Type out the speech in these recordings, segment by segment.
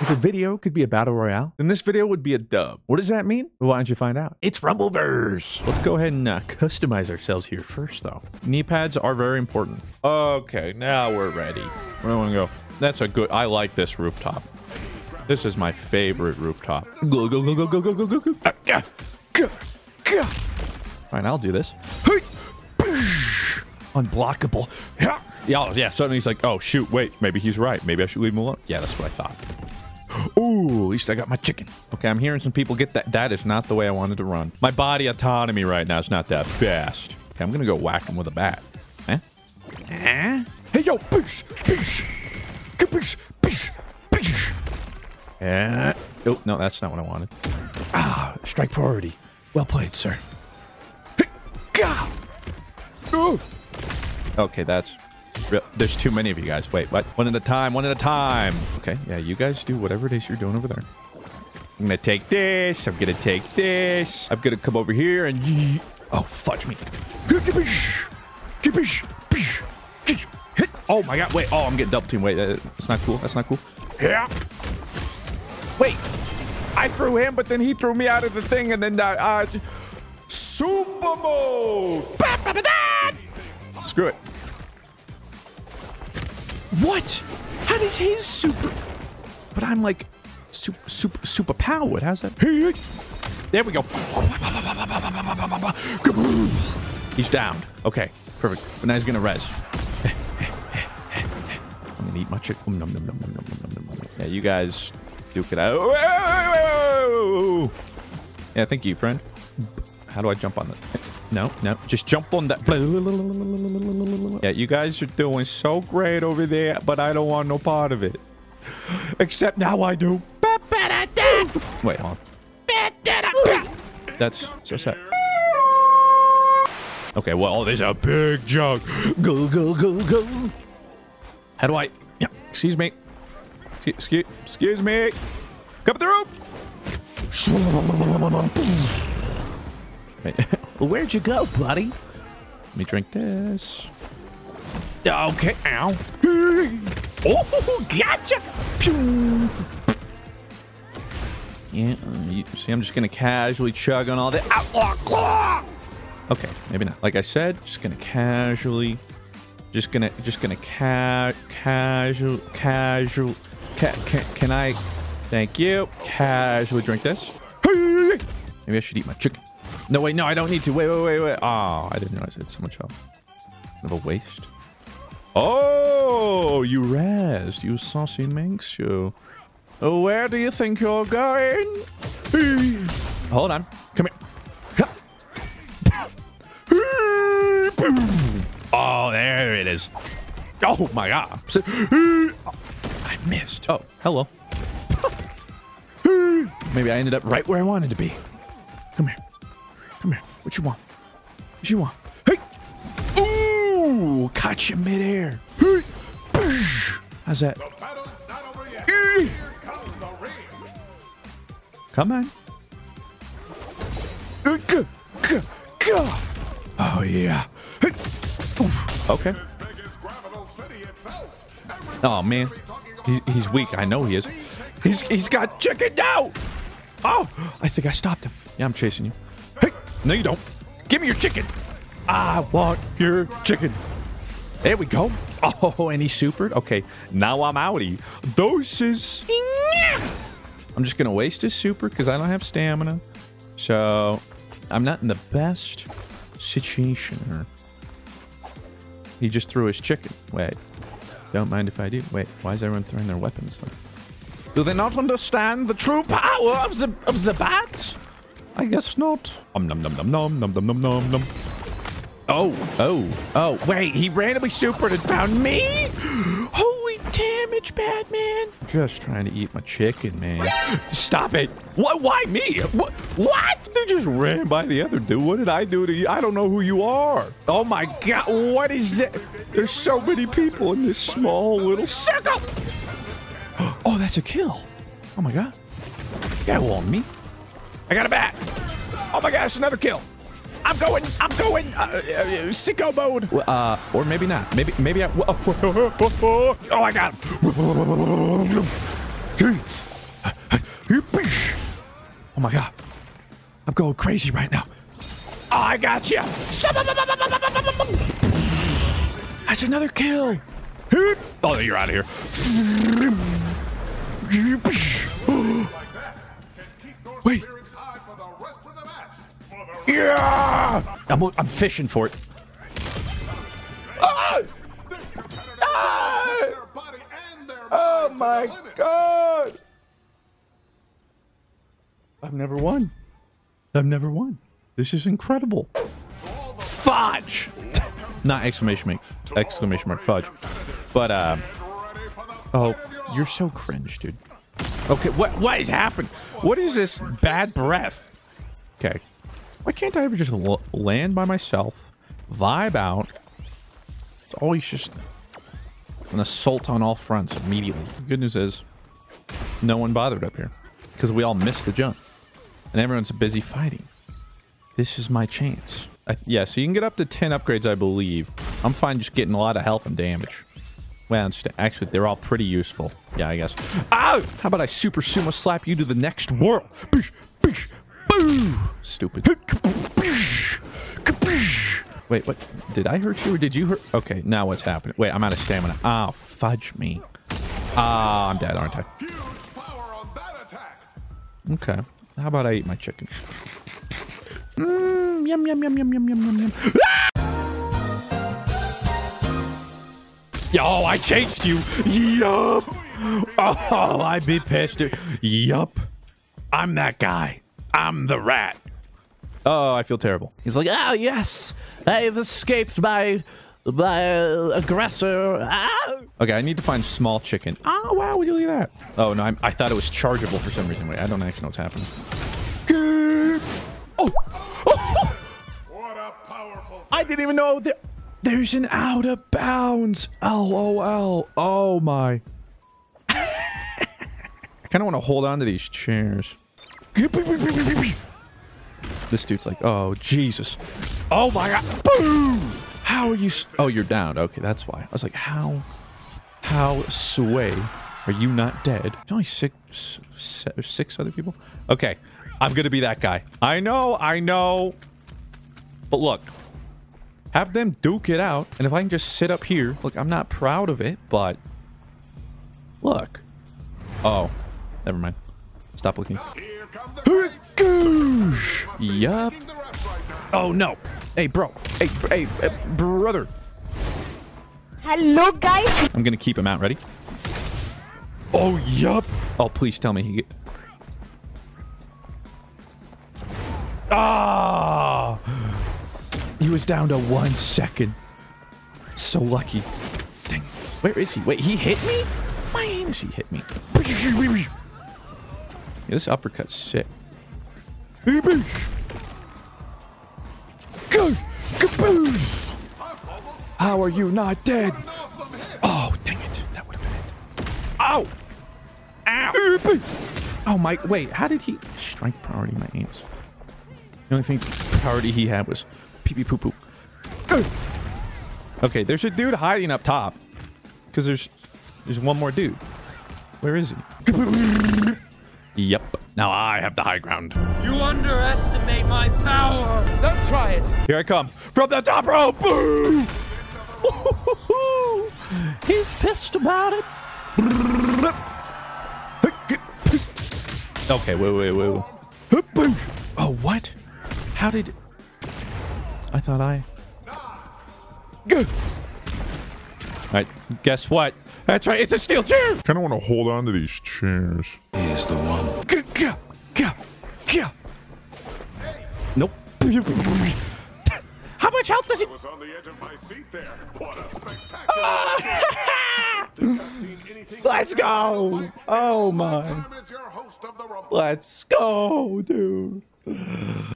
If a video could be a battle royale, then this video would be a dub. What does that mean? Well, why don't you find out? It's Rumbleverse. Let's go ahead and uh, customize ourselves here first, though. Knee pads are very important. Okay, now we're ready. Where do I want to go? That's a good. I like this rooftop. This is my favorite rooftop. Go go go go go go go go go. Ah. All right, I'll do this. Unblockable. Yeah, yeah. yeah, Suddenly he's like, oh shoot, wait, maybe he's right. Maybe I should leave him alone. Yeah, that's what I thought. Ooh, at least I got my chicken. Okay, I'm hearing some people get that. That is not the way I wanted to run. My body autonomy right now is not that best. Okay, I'm gonna go whack him with a bat. Eh? Eh? Hey, yo, bish, bish, bish, bish, bish. Eh? Oh, no, that's not what I wanted. Ah, strike priority. Well played, sir. Hey. Okay, that's There's too many of you guys. Wait, what? One at a time, one at a time. Okay, yeah, you guys do whatever it is you're doing over there. I'm gonna take this. I'm gonna take this. I'm gonna come over here and oh, fudge me. Oh my god! Wait. Oh, I'm getting double team. Wait, uh, that's not cool. That's not cool. Yeah. Wait. I threw him, but then he threw me out of the thing, and then I... uh super mode. Screw it. What? How does his super? But I'm like super super super powered. How's that? There we go. He's down. Okay, perfect. But now he's gonna res. I'm gonna eat my chicken. Nom, nom, nom, nom, nom, nom, nom, nom. Yeah, you guys duke it out. Whoa! Yeah, thank you, friend. How do I jump on that? No, no, just jump on that. Yeah, you guys are doing so great over there, but I don't want no part of it. Except now I do. Wait, hold on. That's so sad. Okay, well, oh, there's a big jug. Go, go, go, go. How do I? Yeah, excuse me. Excuse, excuse me. Come through. Well, where'd you go, buddy? Let me drink this. Okay. Ow. Oh, gotcha. Pew. Yeah. uh, you, see, I'm just gonna casually chug on all that. Ow, Okay, maybe not. Like I said, just gonna casually, just gonna, just gonna ca casual, casual. Ca ca can I? Thank you. Casually drink this. Maybe I should eat my chicken. No, wait, no, I don't need to. Wait, wait, wait, wait. Oh, I didn't realize it had so much health. Of a waste. Oh, you razzed, you saucy minx, you. Oh, where do you think you're going? Hold on. Come here. Oh, there it is. Oh my god. I missed. Oh, hello. Maybe I ended up right where I wanted to be. Come here. Come here. What you want? What you want? Hey! Ooh! Caught you midair. Hey! How's that? The battle's not over yet. Here comes the ring. Come on. Oh, yeah. Hey! Okay. As big as Grapital City itself. Oh, man. He, he's weak. I know he is. He's He's got chicken now! Oh! I think I stopped him. Yeah, I'm chasing you. No, you don't. Give me your chicken. I want your chicken. There we go. Oh, and he supered. Okay, now I'm outie. Doses. I'm just gonna waste his super because I don't have stamina. So I'm not in the best situation. He just threw his chicken. Wait. Don't mind if I do. Wait, why is everyone throwing their weapons? Do they not understand the true power of the of the bat? I guess not. Um num num num num num num num num num. Oh, oh, oh, wait, he randomly supered and found me? Holy damage, Batman. Just trying to eat my chicken, man. Stop it. What, why me? What, what? They just ran by the other dude. What did I do to you? I don't know who you are. Oh my God, what is that? There's so many people in this small little circle. Oh, that's a kill. Oh my God. That won't me. I got a bat. Oh my gosh, another kill. I'm going. I'm going. Uh, uh, sicko mode. Uh, or maybe not. Maybe. Maybe I. Oh, I got him. Oh my god. I'm going crazy right now. Oh, I got you. That's another kill. Oh, you're out of here. Wait. Yeah! I'm, I'm fishing for it. Ah! Ah! their body and their Oh my god! I've never won. I've never won. This is incredible. Fudge! Not exclamation mark, exclamation mark fudge. But, uh, Ready for the oh, you're so cringe, dude. Okay, what what is happening? What is this bad breath? Okay. Why can't I ever just land by myself, vibe out? It's always just an assault on all fronts immediately. The good news is, no one bothered up here because we all missed the jump, and everyone's busy fighting. This is my chance. I, yeah, so you can get up to 10 upgrades, I believe. I'm fine just getting a lot of health and damage. Well, actually, they're all pretty useful. Yeah, I guess. Ow! How about I super sumo slap you to the next world? Bish, bish, boo! Stupid. Wait, what? Did I hurt you or did you hurt? Okay, now what's happening? Wait, I'm out of stamina. Ah, fudge me. Ah, I'm dead, aren't I? Okay. How about I eat my chicken? Mmm, yum, yum, yum, yum, yum, yum, yum, yum. Yo, I chased you. Yup. Oh, I'd be pissed. Yup. I'm that guy. I'm the rat. Oh, I feel terrible. He's like, oh, yes. I've escaped my, my aggressor. Ah. Okay, I need to find small chicken. Oh, wow, would you look at that? Oh, no, I'm, I thought it was chargeable for some reason. Wait, I don't actually know what's happening. Good. Oh. oh. What a powerful I didn't even know that there's an out of bounds. LOL. Oh my. I kind of want to hold on to these chairs. This dude's like, oh, Jesus. Oh my God. Boom. How are you? Oh, you're down. Okay, that's why. I was like, how? How, Sway, are you not dead? There's only six, six other people? Okay, I'm going to be that guy. I know, I know. But look, have them duke it out. And if I can just sit up here, look, I'm not proud of it, but look. Oh, never mind. Stop looking. Here come the breaks. Yup. Thanking the refs right now. Oh no. Hey, bro. Hey, br- hey, uh, brother. Hello, guys. I'm gonna keep him out. Ready? Oh, yup. Oh, please tell me he. Ah! He was down to one second. So lucky. Dang. Where is he? Wait, he hit me? My anus, he hit me. Yeah, this uppercut's sick. Go! Kaboom! How are you not dead? Oh, dang it. That would have been it. Ow! Ow! Oh, my. Wait, how did he. Strike priority, my aims. The only thing priority he had was pee pee poo poo. Okay, there's a dude hiding up top. Because there's. There's one more dude. Where is he? Yep. Now I have the high ground. You underestimate my power. Don't try it. Here I come. From the top rope. Boom! He's pissed about it. Okay, wait, wait, wait. wait. Oh, what? How did... I thought I... Good. All right, guess what? That's right, it's a steel chair. kind of want to hold on to these chairs. He's the one. G- g- g- g- Nope. How much health does he... I was on the edge of my seat there. What a spectacular Think I've seen anything Let's go. in a fight. Oh, My my. time as your host of the Rumble. Let's go, dude.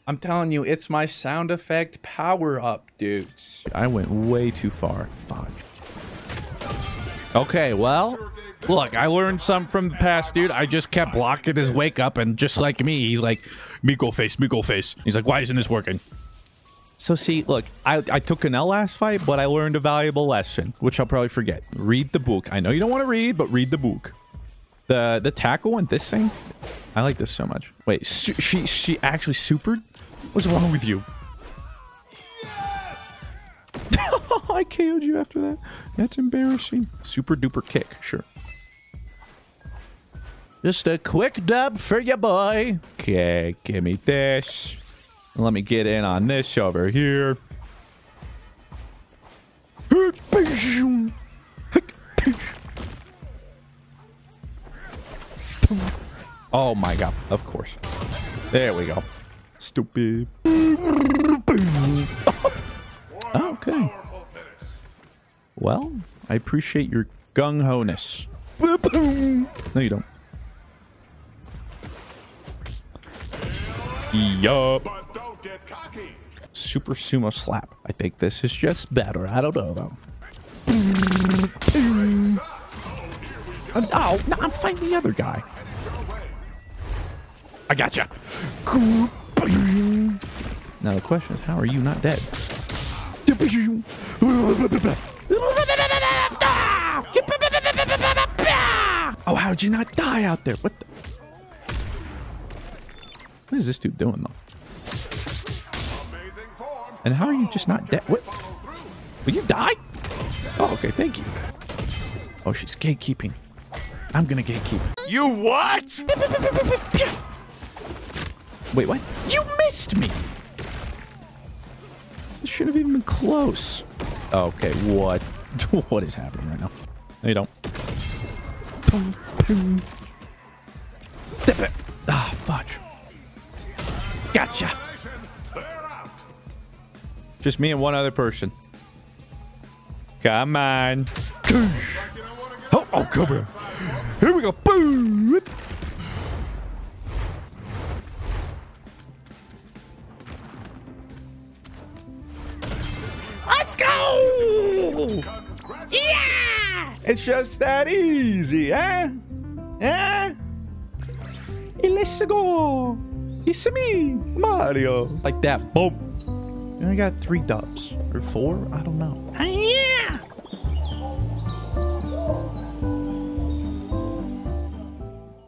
I'm telling you, it's my sound effect power up, dudes. I went way too far. Fuck. Okay, well, look, I learned some from the past, dude. I just kept blocking his wake up, and just like me, he's like, Miko face, Miko face. He's like, why isn't this working? So see, look, I, I took an L last fight, but I learned a valuable lesson, which I'll probably forget. Read the book. I know you don't want to read, but read the book. The the tackle and this thing, I like this so much. Wait, she she actually supered? What's wrong with you? I KO'd you after that. That's embarrassing. Super duper kick, sure. Just a quick dub for ya boy. Okay, give me this. Let me get in on this over here. Oh my god, of course. There we go. Stupid. okay. Well, I appreciate your gung ho ness. No, you don't. Yup. Super sumo slap. I think this is just better. I don't know though. Um, oh, no, I'm fighting the other guy. I gotcha. Now the question is, how are you not dead? Oh, how did you not die out there? What the? What is this dude doing though? And how are you just not dead? What? Will you die? Oh, okay, thank you. Oh, she's gatekeeping. I'm gonna gatekeep. You what? Wait, what? You missed me! This should have even been close. Okay, what? what is happening right now? No, you don't. Boom, boom. Dip it. Ah, fudge. Gotcha. Just me and one other person. Come on. Oh, oh, come here. Here we go. Boom. Let's go. Yeah. It's just that easy, eh? Eh? Let's go. It's me, Mario. Like that. Boom. And I got three dubs. Or four? I don't know. I